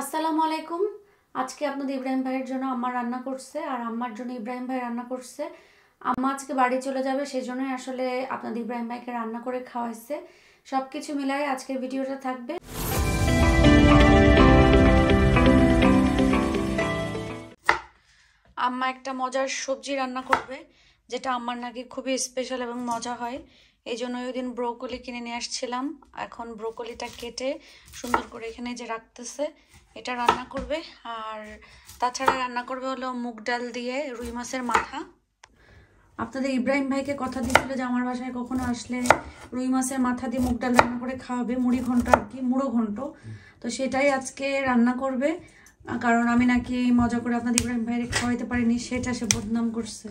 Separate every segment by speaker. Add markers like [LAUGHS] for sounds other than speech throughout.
Speaker 1: আসসালামু আলাইকুম। আজকে আপনাদের ইব্রাহিম ভাইয়ের জন্য আম্মা রান্না করছে, আর আম্মার জন্য ইব্রাহিম ভাই রান্না করছে। আম্মা আজকে বাড়ি চলে যাবে সেই জন্যই আসলে আপনাদের ইব্রাহিম ভাইকে রান্না করে খাওয়াইছে। সব কিছু মিলাই আজকের ভিডিওটা থাকবে। আম্মা একটা মজার সবজি রান্না করবে, যেটা আমার নাকি খুবই স্পেশাল এবং মজা হয়। এই জন্য ওই দিন ব্রোকলি কিনে নিয়ে আসছিলাম। এখন ব্রোকলিটা কেটে সুন্দর করে এখানে যে রাখতেছে এটা রান্না করবে। আর তাছাড়া রান্না করবে হলো মুগ ডাল দিয়ে রুই মাছের মাথা। আপনাদের ইব্রাহিম ভাইকে কথা দিয়েছিল যে আমার বাসায় কখনো আসলে রুই মাছের মাথা দিয়ে মুগ ডাল রান্না করে খাওয়াবে, মুড়ি ঘন্ট আর কি, মুড়ো ঘন্ট। তো সেটাই আজকে রান্না করবে। কারণ আমি নাকি মজা করে আপনাদের ইব্রাহিম ভাইয়ের খাওয়াইতে পারিনি, সেটা সে বদনাম করছে।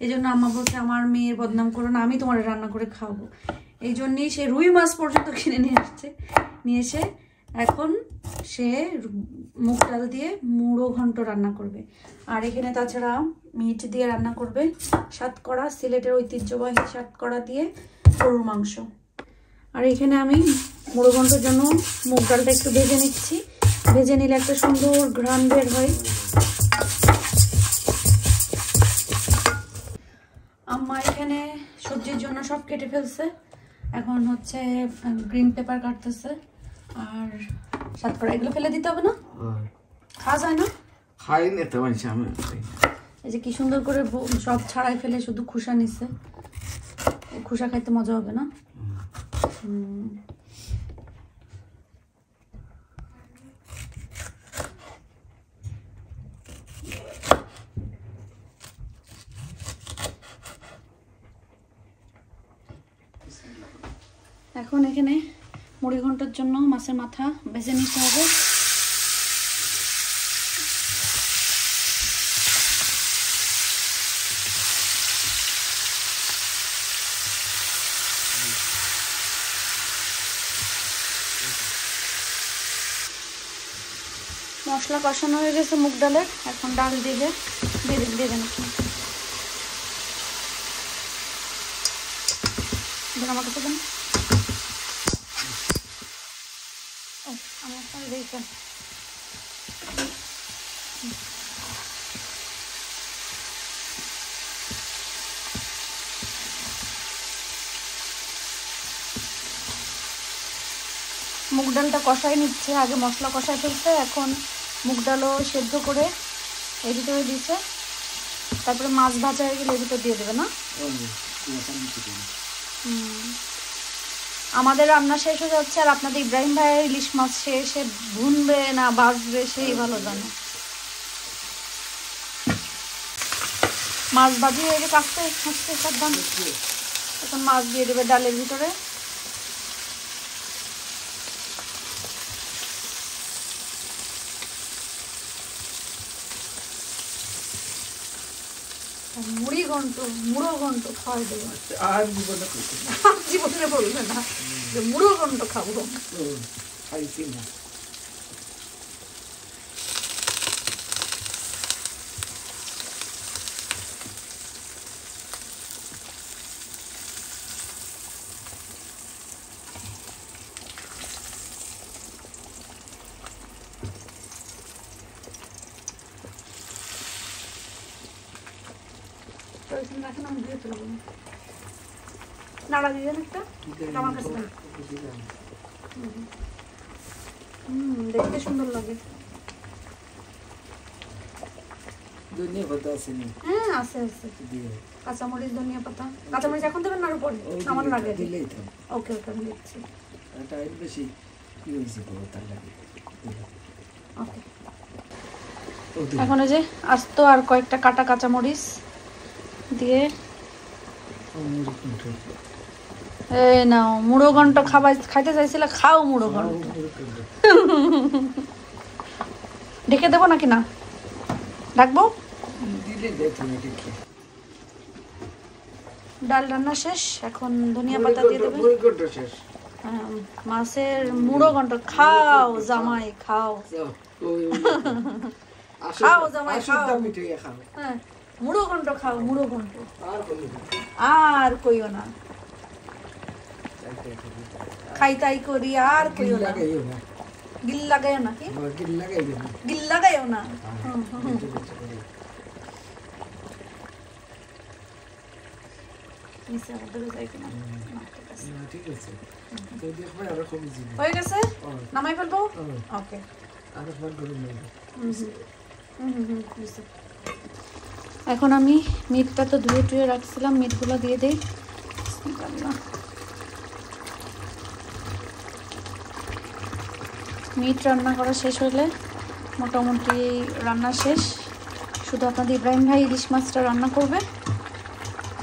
Speaker 1: এই জন্য আম্মা বলছে, আমার মেয়ের বদনাম করো না, আমি তোমার রান্না করে খাওয়াবো। এই জন্যই সে রুই মাছ পর্যন্ত কিনে নিয়ে আসছে। নিয়ে এসে এখন সে মুগ ডাল দিয়ে মুড়ো ঘন্ট রান্না করবে। আর এখানে তাছাড়া মিট দিয়ে রান্না করবে সাতকড়া সিলেটের ঐতিহ্যবাহী সাতকড়া দিয়ে গরুর মাংস। আর এখানে আমি মুড়ো ঘন্টর জন্য মুগ ডালটা একটু ভেজে নিচ্ছি। ভেজে নিলে একটা সুন্দর ঘ্রাণ বের হয়। আম্মা এখানে সবজির জন্য সব কেটে ফেলছে। এখন হচ্ছে গ্রিন পেপার কাটতেছে। আর সাতকড়া এগুলো ফেলে দিতে হবে না? খাওয়া যায় না?
Speaker 2: খাই না তো মানুষ আমি।
Speaker 1: এই যে কি সুন্দর করে সব ছাড়াই ফেলে শুধু খুসা নিছে। খুসা খাইতে মজা হবে না? এখন এখানে মুড়ি ঘণ্টার জন্য মাছের মাথা বেছে নিতে হবে। মশলা কষানো হয়ে গেছে মুগ ডালের এখন ডাল দিয়ে দেন দিয়ে দেন আমার কাছে ও, দিয়েছেন মুগ ডালটা কষাই নিচ্ছে আগে মশলা কষাই ফেলছে এখন মুগ ডালও সেদ্ধ করে এর ভিতরে দিচ্ছে তারপরে মাছ ভাজা হয়ে গেলে এর ভিতরে দিয়ে দেবে না? হুম। আমাদের রান্না শেষ হয়ে যাচ্ছে আর আপনাদের ইব্রাহিম ভাইয়ের ইলিশ মাছ সে সে ভুনবে না বাজবে সেই ভালো জানে। মাছ বাজি হয়ে গেছে, আস্তে আস্তে, সাবধান। এখন মাছ দিয়ে দেবে ডালের ভিতরে। মুড়ি ঘন্ট মুড়ো ঘন্ট খাওয়াই দেবো
Speaker 2: আর জীবনে খাইছি না।
Speaker 1: জীবনে বলবে না যে মুড়ো ঘন্ট খাব
Speaker 2: ও, খাইছি না
Speaker 1: তো এখানে আমি দিয়ে ফেলব নাড়া দিয়ে একটা আমার কাছে দেখতে সুন্দর লাগে
Speaker 2: দুনিয়া কথা আছে না
Speaker 1: হ্যাঁ আছে আছে কাঁচামরিচ ধনিয়া পাতা কাঁচামরিচ এখন দেবেন না আমার লাগে
Speaker 2: দিলেই তো
Speaker 1: ওকে ওকে আমি দিচ্ছি
Speaker 2: এটা একটু বেশি কি হয়েছে তো তার লাগে
Speaker 1: ওকে এখন এই যে আস্ত আর কয়েকটা কাটা কাঁচামরিচ দিয়ে। এই নাও মুড়ো ঘন্ট খাবার খাইতে চাইছিলে খাও মুড়ো ঘন্ট ঢেকে দেবো নাকি না? ডাকবো ডাল রান্না শেষ এখন ধনিয়া পাতা দিয়ে দেবে। মাছের মুড়ো ঘন্ট খাও জামাই খাও। খাও জামাই, খাও। হ্যাঁ। মুড়ো ঘন্ট খাও মুড়ো ঘন্ট
Speaker 2: আর
Speaker 1: কইও না। খাই তাই করি আর কইও না। গিল লাগাইও না কি?
Speaker 2: আমার কি
Speaker 1: গিল লাগাইও না? হুম, হুম, হুম। হয়ে গেছে? নামাই ফেলব? ওকে।
Speaker 2: সবার গরম লাগবে
Speaker 1: এখন আমি মিটটা তো ধুয়ে টুয়ে রাখছিলাম, মিটগুলো দিয়ে দিই। মিট রান্না করা শেষ হলে মোটামুটি রান্না শেষ। শুধু আপনাদের ইব্রাহিম ভাই ইলিশ মাছটা রান্না করবে।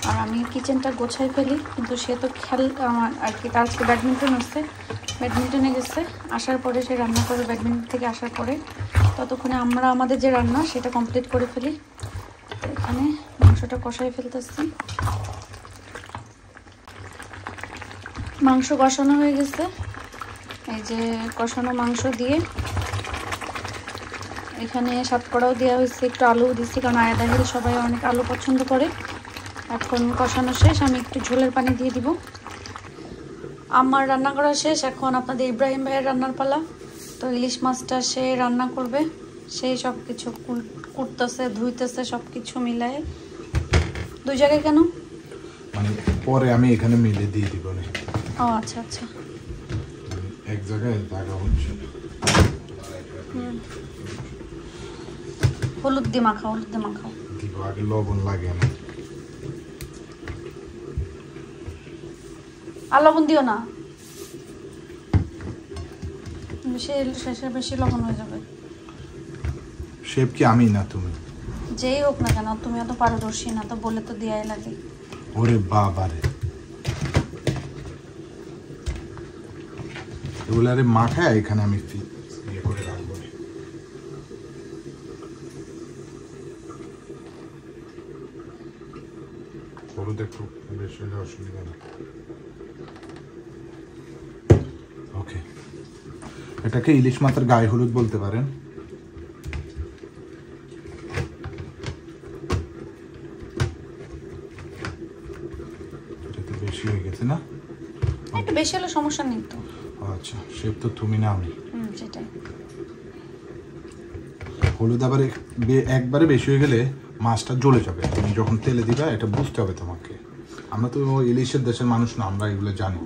Speaker 1: আর আমি কিচেনটা গোছাই ফেলি, কিন্তু সে তো খেল, আমার আর কি, তার আজকে ব্যাডমিন্টন আসছে ব্যাডমিন্টনে গেছে। আসার পরে সে রান্না করবে, ব্যাডমিন্টন থেকে আসার পরে। ততক্ষণে আমরা আমাদের যে রান্না, সেটা কমপ্লিট করে ফেলি। এখানে মাংসটা কষাই ফেলতেছি। মাংস কষানো হয়ে গেছে। এই যে কষানো মাংস দিয়ে এখানে সাতকড়াও দেওয়া হয়েছে, একটু আলুও দিচ্ছি কারণ আয়া দাহিল সবাই অনেক আলু পছন্দ করে। এখন কষানো শেষ, আমি একটু ঝোলের পানি দিয়ে দিব। আমার রান্না করা শেষ, এখন আপনাদের ইব্রাহিম ভাইয়ের রান্নার পালা। তো ইলিশ মাছটা সে রান্না করবে সেই সব কিছু কুটতেছে ধুইতেছে সব কিছু মিলায়। দুই জায়গায় কেন?
Speaker 3: মানে পরে আমি এখানে মিলে দিয়ে দিব না।
Speaker 1: ও আচ্ছা আচ্ছা।
Speaker 3: এক জায়গায় জায়গা হচ্ছে
Speaker 1: হলুদ দিয়ে মাখাও হলুদ দিয়ে মাখাও।
Speaker 3: দিব আগে লবণ লাগে না।
Speaker 1: আর লবণ দিও না। বেশি শেষে বেশি লবণ হয়ে যাবে।
Speaker 3: শেপ কি আমি না তুমি?
Speaker 1: যেই হোক না কেন তুমি অত পারদর্শী না তো বলে তো দেয়াই লাগে।
Speaker 3: ওরে বাবারে। এগুলো আরে মাখায় এখানে আমি ইয়ে করে রাখব। হলুদ একটু বেশি হলে অসুবিধা না ওকে। এটাকে ইলিশ মাছের গায়ে হলুদ বলতে পারেন এটা তো বেশি হয়ে গেছে না
Speaker 1: একটু বেশি হলে সমস্যা নেই তো।
Speaker 3: আচ্ছা শেপ তো তুমি না আমি।
Speaker 1: হুম সেটাই।
Speaker 3: হলুদ আবার একবারে বেশি হয়ে গেলে মাছটা জ্বলে যাবে। তুমি যখন তেলে দিবা এটা বুঝতে হবে তোমাকে। আমরা তো ইলিশের দেশের মানুষ না আমরা এগুলো জানি।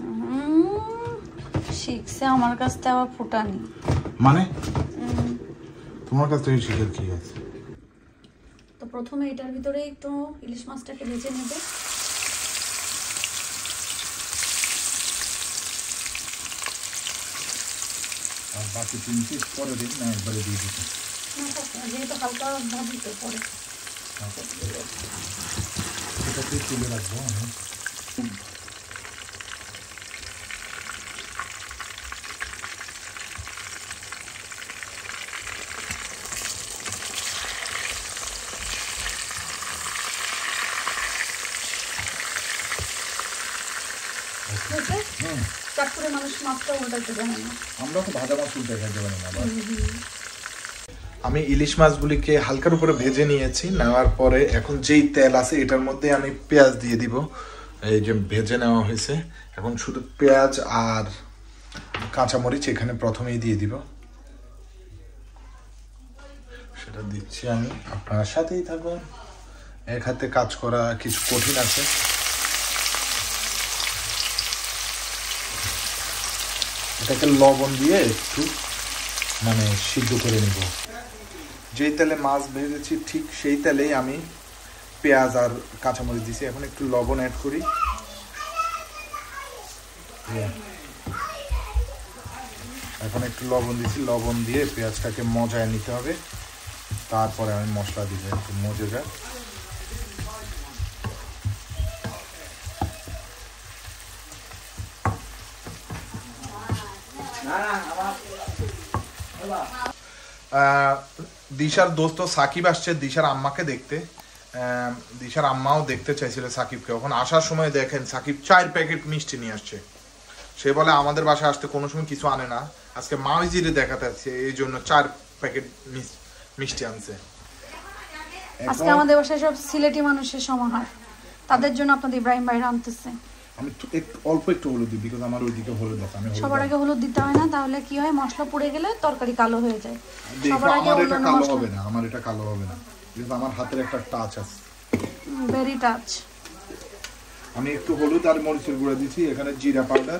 Speaker 1: শিখছে আমার কাছ থেকে আবার ফুটানি।
Speaker 3: মানে? তোমার কাছ থেকে শিখের কি আছে?
Speaker 1: তো প্রথমে এটার ভিতরে একটু ইলিশ মাছটাকে ভেজে নেবে।
Speaker 3: বাকি তিন পিস পরে দিন না একবারে দিয়ে দিতে
Speaker 1: যেহেতু হালকা ভাবি তো পরে
Speaker 3: সেটাকে তুলে রাখব আমি
Speaker 1: বুঝলে চাট করে মানুষ মাছটা উল্টাতে জানে না।
Speaker 3: আমরা তো ভাজা মাছ পারি না আমি ইলিশ মাছগুলিকে হালকার উপরে ভেজে নিয়েছি নেওয়ার পরে এখন যেই তেল আছে এটার মধ্যে আমি পেঁয়াজ দিয়ে দিব। এই যে ভেজে নেওয়া হয়েছে এখন শুধু পেঁয়াজ আর কাঁচামরিচ এখানে প্রথমেই দিয়ে দিব। সেটা দিচ্ছি আমি আপনার সাথেই থাকুন। এক হাতে কাজ করা কিছু কঠিন আছে। এটাকে লবণ দিয়ে একটু মানে সিদ্ধ করে নিব। যেই তেলে মাছ ভেজেছি ঠিক সেই তেলেই আমি পেঁয়াজ আর কাঁচামরিচ দিছি। এখন একটু লবণ অ্যাড করি। Yeah. এখন একটু লবণ দিছি। লবণ দিয়ে পেঁয়াজটাকে মজায় নিতে হবে। তারপরে আমি মশলা দিব একটু মজে যায় দিশার দোস্ত সাকিব আসছে দিশার আম্মাকে দেখতে। দিশার আম্মাও দেখতে চাইছিল সাকিবকে। এখন আসার সময় দেখেন সাকিব চার প্যাকেট মিষ্টি নিয়ে আসছে। সে বলে আমাদের বাসায় আসতে কোনো সময় কিছু আনে না। আজকে মাউজিরে দেখাতে আসছে এই জন্য চার প্যাকেট মিষ্টি আনছে।
Speaker 1: আজকে আমাদের বাসায় সব সিলেটি মানুষের সমাহার। তাদের জন্য আপনাদের ইব্রাহিম ভাইরা আনতেছে
Speaker 3: আমি একটু অল্প একটু হলুদ দিই বিকজ আমার ওইদিকে হলুদ আছে আমি
Speaker 1: সবার আগে হলুদ দিতে হয় না তাহলে কি হয়? মশলা পুড়ে গেলে তরকারি কালো হয়ে যায়। সবার আগে
Speaker 3: আমার এটা কালো হবে না আমার এটা কালো হবে না বিকজ আমার হাতের একটা টাচ আছে।
Speaker 1: ভেরি টাচ
Speaker 3: আমি একটু হলুদ আর মরিচের গুঁড়া দিয়েছি এখানে জিরা পাউডার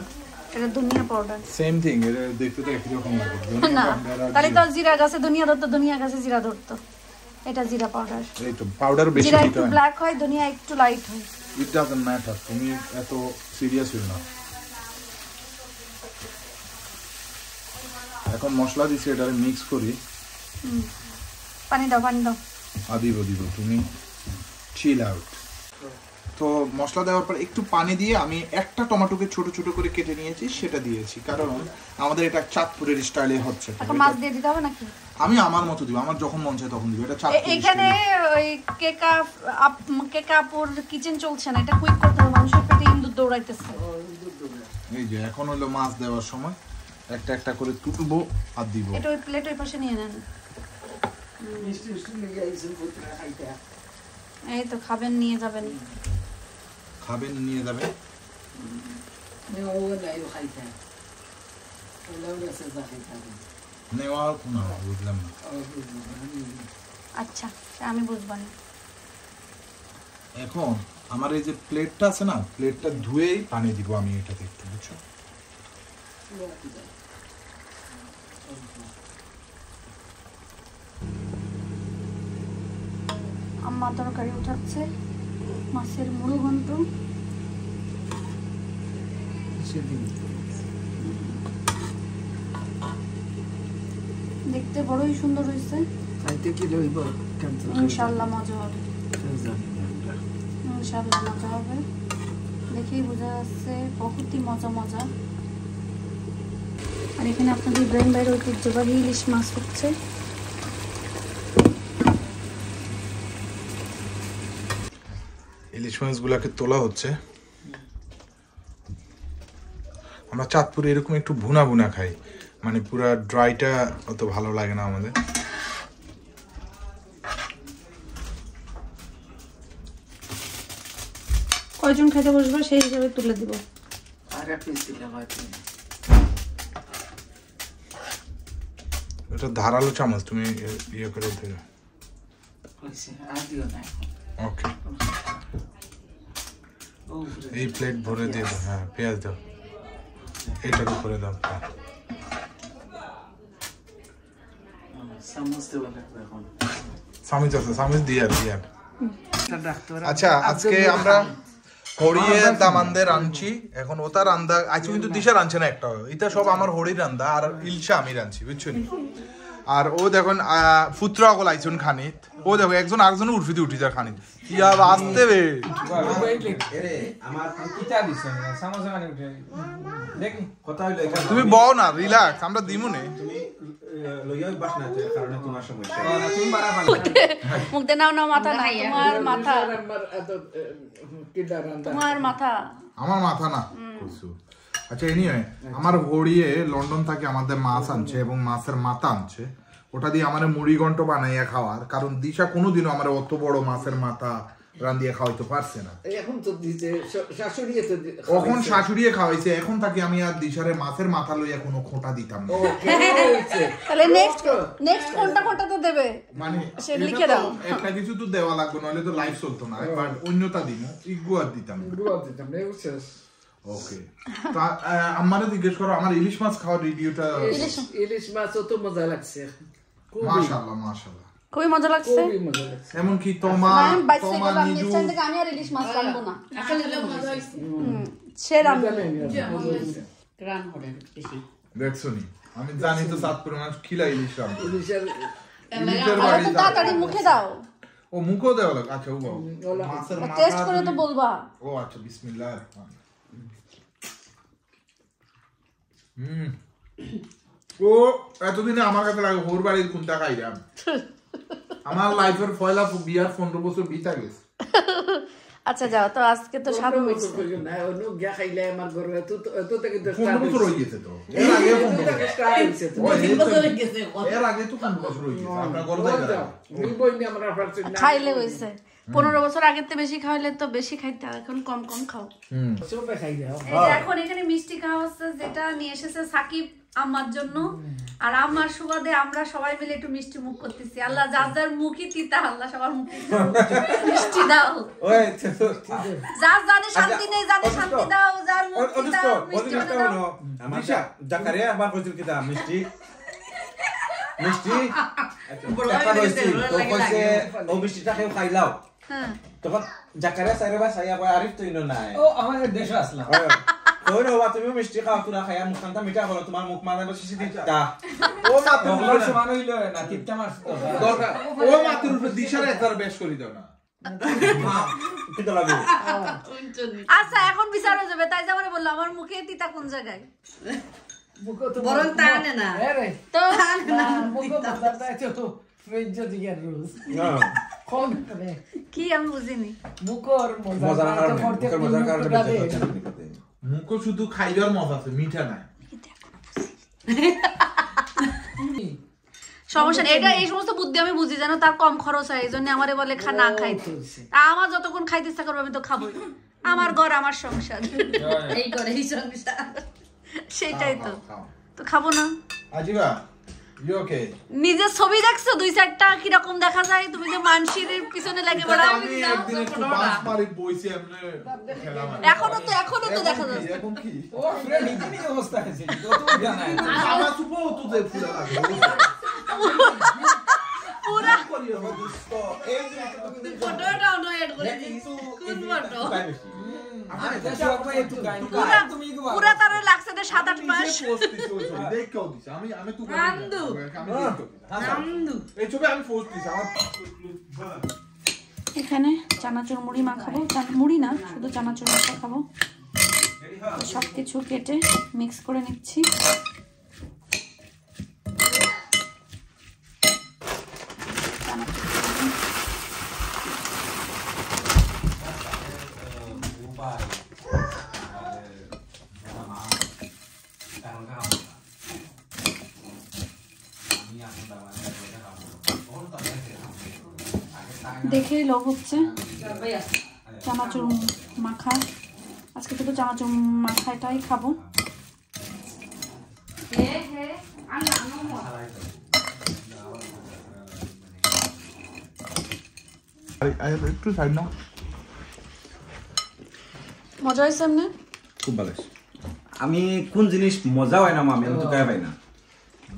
Speaker 1: এটা ধনিয়া পাউডার
Speaker 3: সেম থিং এটা দেখতে তো একই রকম লাগে
Speaker 1: না তাহলে তো
Speaker 3: জিরা।
Speaker 1: গাছে ধনিয়া ধরতো ধনিয়া গাছে জিরা ধরতো। এটা জিরা পাউডার
Speaker 3: এই তো পাউডার বেশি
Speaker 1: জিরা একটু ব্ল্যাক হয় ধনিয়া একটু লাইট হয়।
Speaker 3: ইট ডাজন্ট ম্যাটার তুমি এত সিরিয়াস হইও না। এখন মশলা দিছি এটা মিক্স করি।
Speaker 1: পানি দাও পানি দাও।
Speaker 3: আ দিব তুমি চিল আউট তো মশলা দেওয়ার পর একটু পানি দিয়ে আমি একটা টমেটোকে ছোট ছোট করে কেটে নিয়েছি সেটা দিয়েছি। কারণ আমাদের এটা চাঁদপুরের স্টাইলে হচ্ছে।
Speaker 1: এখন মাছ দিয়ে দিতে হবে নাকি?
Speaker 3: আমি আমার মতো দিব আমার যখন মন চায় তখন দিব এটা চাঁদপুরের
Speaker 1: এখানে ওই কেকা আপ- কেকা কিচেন চলছে না এটা কুইক করতে হবে মানুষের পেটে ইন্দুর দৌড়াইতেছে।
Speaker 3: এই যে এখন হলো মাছ দেওয়ার সময় একটা একটা করে তুলবো আর দিব।
Speaker 1: এটা ওই প্লেট ওই পাশে নিয়ে নেন।
Speaker 2: মিষ্টি মিষ্টি লেগে আইসেন পুত্রা খাইতে
Speaker 1: এই তো খাবেন নিয়ে যাবেন।
Speaker 3: খাবেন নিয়ে যাবে
Speaker 2: নেওয়া নাই খাইতে ওলাও গেছে যা খাইতে হবে।
Speaker 3: নেওয়ার কোনো বুঝলাম না।
Speaker 1: আচ্ছা আমি বুঝব না।
Speaker 3: এখন আমার এই যে প্লেটটা আছে না প্লেটটা ধুয়েই পানি দিব আমি এটাতে একটু বুঝছ?
Speaker 1: আম্মা তরকারি উঠাচ্ছে মাছের মুড়ো ঘন্ট। দেখতে বড়ই সুন্দর হয়েছে।
Speaker 2: খাইতে কি লইব? কেমন
Speaker 1: ইনশাল্লাহ মজা হবে। ইনশাল্লাহ মজা হবে। দেখেই বোঝা যাচ্ছে বহুতই মজা মজা। আর এখানে আপনাদের ইব্রাহিম ভাইয়ের ঐতিহ্যবাহী ইলিশ মাছ হচ্ছে।
Speaker 3: ইলিশ মাছগুলাকে তোলা হচ্ছে। আমরা চাঁদপুরে এরকম একটু ভুনা ভুনা খাই। মানে পুরো ড্রাইটা অত ভালো লাগে না আমাদের।
Speaker 1: কয়জন খেতে বসবে সেই হিসাবে তুলে দিব।
Speaker 2: আর পিস দিলাম
Speaker 3: এটা ধারালো চামচ তুমি ইয়ে- করে দেবে। ওকে এই প্লেট ভরে দিয়ে দাও হ্যাঁ পেঁয়াজ দাও। এটার উপরে দাও। হ্যাঁ।
Speaker 2: এখন।
Speaker 3: চামিচ আছে সামিজ দিয়ে আর দিয়ে আচ্ছা আজকে আমরা হরিয়ে দামানদের আনছি। এখন ওটা রান্দা আজকে কিন্তু দিশা রাঁধছে না একটা। এটা সব আমার হরি রান্দা আর ইলশা আমি রাঁধছি বুঝছ নি? আর ও দেখুন ফুত্র আগল আইছুন খানিত ও দেখো একজন আরেকজন উঠফিতে উঠি যা খানিত ইয়া আসতে বে
Speaker 4: মানে
Speaker 3: তুমি বও না রিল্যাক্স আমরা দিমু নে
Speaker 4: তুমি লইয়া না যে কারণে তোমার সমস্যা তুমি বাড়া পারো
Speaker 1: মুখ দে নাও নাও মাথা না তোমার মাথা
Speaker 2: আমার
Speaker 1: তোমার মাথা
Speaker 3: আমার মাথা না। আচ্ছা এনিওয়ে আমার হরিয়ে লন্ডন থেকে আমাদের মাছ আনছে এবং মাছের মাথা আনছে। ওটা দিয়ে আমার মুড়ি ঘন্ট বানাইয়া খাওয়ার। কারণ দিশা কোনোদিনও আমার অত বড় মাছের মাথা রান্দিয়ে খাওয়াইতে পারছে না।
Speaker 2: এখন তো দি-
Speaker 3: শাশুড়িয়ে খাওয়াইছে এখন তাকে আমি আর দিশারে মাছের মাথা লইয়া কোনো খোঁটা দিতাম না?
Speaker 1: তাহলে নেক্সট নেক্সট কোনটা কোনটা তো দেবে?
Speaker 3: মানে
Speaker 1: সে লিখে দাও।
Speaker 3: একটা কিছু তো দেওয়া লাগবে নাহলে তো লাইফ চলতো না। বাট অন্যতা দিমু ইগু আর দিতাম না।
Speaker 2: গুয়া দিতাম না?
Speaker 3: ওকে তা আমারে জিজ্ঞেস করো আমার ইলিশ মাছ খাওয়ার রিভিউটা
Speaker 2: ইলিশ মাছ তো মজা লাগছে।
Speaker 3: মাশাআল্লাহ মাশাআল্লাহ।
Speaker 1: খুবই মজা লাগছে।
Speaker 2: খুবই মজা লাগছে।
Speaker 3: এমনকি তোমা
Speaker 1: আমি
Speaker 3: তোমা নিজু
Speaker 1: আমি আর ইলিশ মাছ না। হুম, সে রাখব
Speaker 2: জানেন, মজা লাগছে।
Speaker 3: দেখছ নি? আমি জানি তো সাতপুর মানুষ খিলা ইলিশ
Speaker 2: ইলিশের
Speaker 1: তাড়াতাড়ি মুখে দাও।
Speaker 3: ও মুখও দেওয়া লাগে আচ্ছা ও বাবা। মাছের মাথা
Speaker 1: টেস্ট করে তো বলবা।
Speaker 3: ও আচ্ছা বিসমিল্লাহ হুম ও এতদিনে আমার কাছে লাগে বাড়ির কোনটা খাইলাম আমার লাইফের পয়লা বিয়ার পনেরো বছর বিতা গেছে
Speaker 1: আচ্ছা যাও তো আজকে তো
Speaker 2: বছর পর্যন্ত না, অন্য গিয়া খাইলে আমার ঘরে এত এত থেকে তো start
Speaker 3: বছর। হয়ে গেছে তো এর আগে বছর।
Speaker 2: তো।
Speaker 3: এই
Speaker 2: গেছে।
Speaker 3: এর আগে তো পনেরো বছর গেছে আপনার ঘর জায়গা
Speaker 2: ওই বই আমরা না।
Speaker 1: খাইলে হয়েছে পনেরো বছর আগের থেকে বেশি খাওয়াইলে তো বেশি খাইতে এখন কম কম খাও। এখন এখানে মিষ্টি খাওয়া হচ্ছে যেটা নিয়ে এসেছে সাকিব আমার জন্য। আর আমার সুবাদে আমরা সবাই মিলে একটু মিষ্টি মুখ করতেছি। আল্লাহ যার যার মুখই তিতা আল্লাহ সবার মুখে মিষ্টি দাও। যার জানে শান্তি নেই জানে শান্তি দাও যার মুখ তিতা মিষ্টি দাও
Speaker 5: আমার জাকারিয়া আবার কইছিল কিতা মিষ্টি। মিষ্টি? [LAUGHS] টাকা তো কইছে ও মিষ্টিটা কেউ খাইলাও। তখন জাকারিয়া সাইরে বা সাইয়া কয় আরিফ তো ইনো নাই?
Speaker 4: ও আমাদের দেশে আসলাম
Speaker 5: কই না তুমি মিষ্টি খাও তুরা খাইয়া মুখখানটা মিঠা করো তোমার মুখ মাথা বসে দিতা
Speaker 3: ও মাত্র
Speaker 4: ওগুলোর সমান হইল না তিনটা মাস
Speaker 3: দরকার ও মাত্র উপরে দিশার একবার বেশ করে দাও না।
Speaker 1: আচ্ছা এখন বিচার হয়ে যাবে তাই যে আমার বলল আমার মুখে তিতা কোন জায়গায়
Speaker 2: মুখো তো-
Speaker 6: বরং না।
Speaker 2: হ্যাঁ। না, মুখো তো, দিকে রোজ।
Speaker 1: কি আমি বুঝিনি
Speaker 2: মুখর
Speaker 5: মজার কারণে
Speaker 3: শুধু খাইবার মজা আছে মিঠা নাই। [LAUGHS]
Speaker 1: সমস্যা নেই। এটা এই সমস্ত বুদ্ধি আমি বুঝি যেন তার কম খরচ হয় এই জন্য আমারে বলে খা না খাইতে তা আমার যতক্ষণ খাইতে ইচ্ছা করবে আমি তো খাবোই। আমার ঘর আমার সংসার।
Speaker 6: এই করে এই সংসার।
Speaker 1: সেটাই তো। তো খাব না।
Speaker 3: আজিবা
Speaker 1: নিজের ছবি দেখছ? দুই চারটা কীরকম দেখা যায়? তুমি যে মানসির পিছনে লাগে
Speaker 3: কি।
Speaker 1: এখনও তো এখনও তো দেখা যাচ্ছে।
Speaker 3: এখন কি?
Speaker 4: ও পুরো অবস্থা
Speaker 1: পুরা তার লাগছে যে সাত আট মাস।
Speaker 3: পোস্ট দিছি ওই ছবি। দেখেও দিছি। আমি আমি তো
Speaker 6: রান্দু।
Speaker 3: আমি দেখতেও দিছি।
Speaker 6: নামদু
Speaker 3: এই ছবি আমি পোস্ট দিছি। আমার
Speaker 1: এখানে চানাচুর মুড়ি মাখাবো। চান- মুড়ি না শুধু চানাচুর মাখা খাব। সব কিছু কেটে মিক্স করে নিচ্ছি। চানাচুর দেখেই লোভ হচ্ছে। চানাচুর মাখা আজকে শুধু চানাচুর মাখাটাই খাব
Speaker 3: একটু সাইড নাও।
Speaker 1: মজা হয়েছে এমনি?
Speaker 5: খুব ভালো আমি কোন জিনিস মজা হয় না মামি? আমি তো গায়ে পাই না।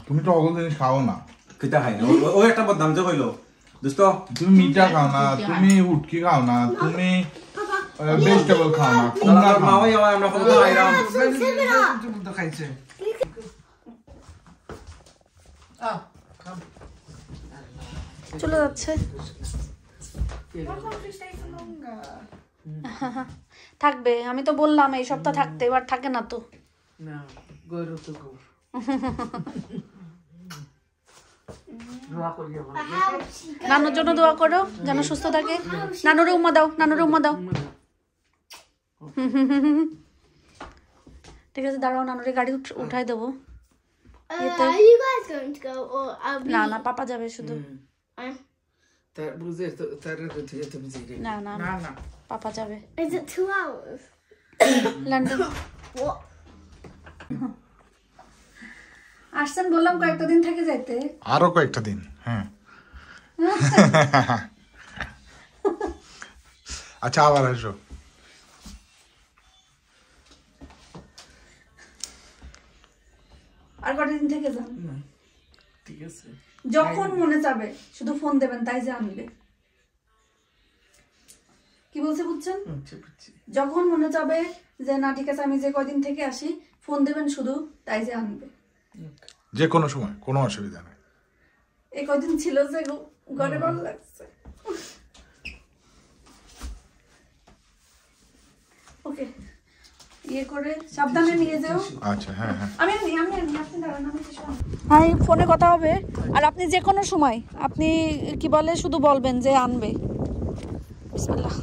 Speaker 3: তুমি তো সকল জিনিস খাও না।
Speaker 5: কিতা খাই না। ও- ও একটা বদনাম যে কইলো। দোস্ত
Speaker 3: তুমি মিঠা খাও না তুমি উটকি খাও না তুমি ভেজিটেবল খাও না কুমড়া খাও।
Speaker 5: আমরা কত খাইলাম
Speaker 2: তো খাইছে।
Speaker 1: চলে যাচ্ছে থাকবে আমি তো বললাম এই সপ্তাহ থাকতে এবার থাকে না তো
Speaker 2: না, গরু তো গরু।
Speaker 1: নানুর জন্য দোয়া করো যেন সুস্থ থাকে নানুর উম্মা দাও নানুর উম্মা দাও ঠিক আছে দাঁড়াও নানুরে গাড়ি উঠাই দেবো
Speaker 7: Uh?
Speaker 1: না না পাপা যাবে শুধু। না না
Speaker 2: না।
Speaker 1: পাপা যাবে? লন্ডন? [COUGHS] [COUGHS] [COUGHS] আসছেন বললাম কয়েকটা দিন থেকে যাইতে।
Speaker 3: আরও কয়েকটা দিন হ্যাঁ। আচ্ছা। আবার আসো।
Speaker 1: আর কটা দিন থেকে যান?
Speaker 2: ঠিক আছে।
Speaker 1: যখন মনে যাবে শুধু ফোন দেবেন তাই যে আনবে। কি বলছে বুঝছেন?
Speaker 2: আচ্ছা,
Speaker 1: যখন মনে যাবে যে না ঠিক আছে আমি যে কয়দিন থেকে আসি ফোন দেবেন শুধু তাই যে আনবে।
Speaker 3: যে কোনো সময় কোনো অসুবিধা নেই।
Speaker 1: এই কয়দিন ছিল যে ঘরে ভালো লাগছে। ওকে ইয়ে করে সাবধানে নিয়ে যাও।
Speaker 3: আচ্ছা হ্যাঁ হ্যাঁ।
Speaker 1: আমি আমি আপনি দাঁড়ান আমি কিছু ফোনে কথা হবে। আর আপনি যে কোনো সময় আপনি কি বলে শুধু বলবেন যে আনবে। বিসমিল্লাহ।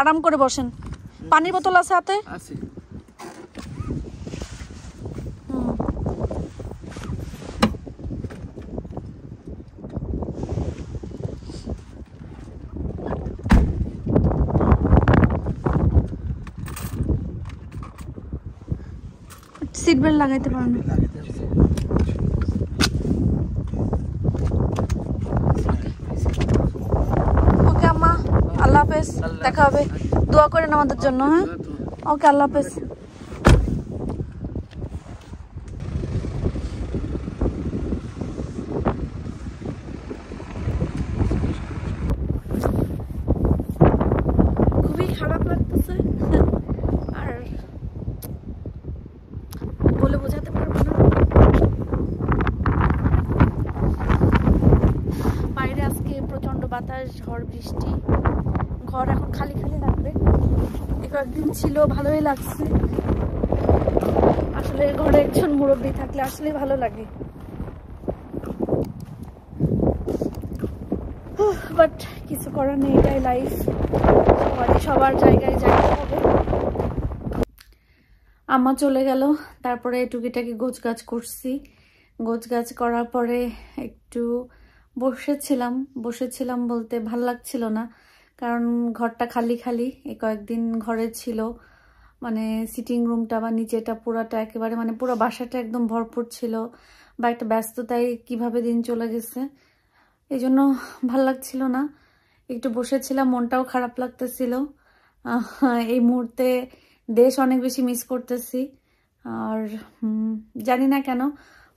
Speaker 1: আরাম করে বসেন। পানির বোতল আছে হাতে?
Speaker 2: আছে।
Speaker 1: সিট বেল্ট লাগাইতে পারেন ওকে আম্মা আল্লাহ হাফেজ দেখা হবে। দোয়া করেন আমাদের জন্য হ্যাঁ? ওকে আল্লাহ হাফেজ খুবই খারাপ লাগতেছে আর বলে বোঝাতে পারব না বাইরে আজকে প্রচণ্ড বাতাস, ঝড়, বৃষ্টি। ঘর এখন খালি খালি লাগবে। কয়েকদিন ছিল, ভালোই লাগছে। আসলে ঘরে একজন মুরব্বী থাকলে আসলে ভালো লাগে। বাট কিছু করার নেই, এটাই লাইফ সবারই সবার জায়গায় যাইতে হবে। আম্মা চলে গেল, তারপরে টুকিটাকি গোছ গাছ করছি। গোছ গাছ করার পরে একটু বসেছিলাম বসেছিলাম বলতে ভালো লাগছিল না। কারণ ঘরটা খালি খালি এই কয়েকদিন ঘরে ছিল। মানে সিটিং রুমটা বা নিচেটা পুরাটা একেবারে মানে পুরো বাসাটা একদম ভরপুর ছিল। বা একটা ব্যস্ততায় কীভাবে দিন চলে গেছে, এই জন্য ভালো লাগছিল না। একটু বসেছিলাম, মনটাও খারাপ লাগতেছিল। এই মুহূর্তে দেশ অনেক বেশি মিস করতেছি। আর জানি না কেন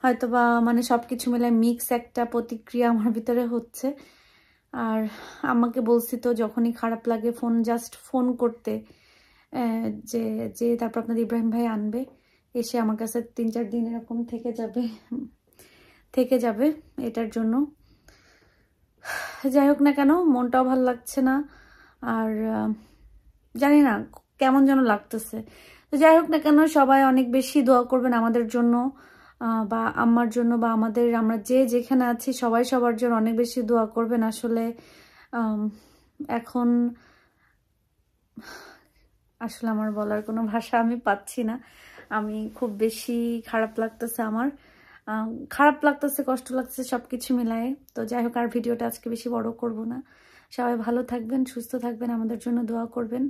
Speaker 1: হয়তোবা মানে সব কিছু মিলে মিক্স একটা প্রতিক্রিয়া আমার ভিতরে হচ্ছে। আর আমাকে বলছি তো যখনই খারাপ লাগে ফোন জাস্ট ফোন করতে যে যে তারপর আপনাদের ইব্রাহিম ভাই আনবে, এসে আমার কাছে তিন চার দিন এরকম থেকে যাবে থেকে যাবে এটার জন্য। যাই হোক না কেন, মনটাও ভালো লাগছে না। আর জানি না কেমন যেন লাগতেছে। তো যাই হোক না কেন, সবাই অনেক বেশি দোয়া করবেন আমাদের জন্য। বা আমার জন্য বা আমাদের, আমরা যে যেখানে আছি সবাই সবার জন্য অনেক বেশি দোয়া করবেন। আসলে এখন আসলে আমার বলার কোনো ভাষা আমি পাচ্ছি না। আমি খুব বেশি খারাপ লাগতেছে আমার। খারাপ লাগতেছে, কষ্ট লাগতেছে সব কিছু মিলায়ে। তো যাই হোক, আর ভিডিওটা আজকে বেশি বড় করব না। সবাই ভালো থাকবেন, সুস্থ থাকবেন, আমাদের জন্য দোয়া করবেন।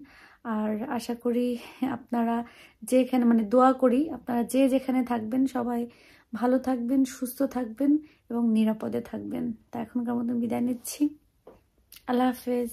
Speaker 1: আর আশা করি আপনারা যেখানে মানে দোয়া করি আপনারা যে যেখানে থাকবেন সবাই ভালো থাকবেন, সুস্থ থাকবেন এবং নিরাপদে থাকবেন। তা এখনকার মতন বিদায় নিচ্ছি। আল্লাহ হাফেজ।